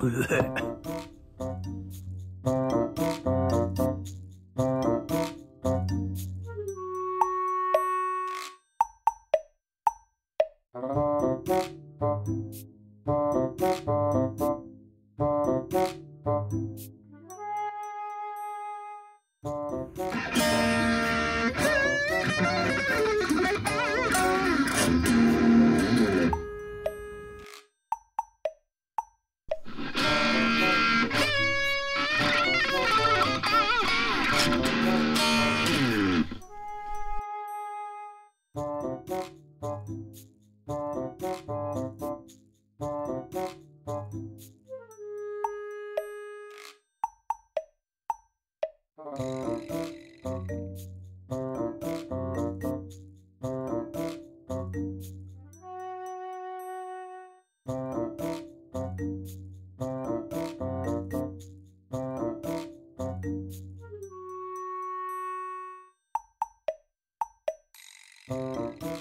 うえ Música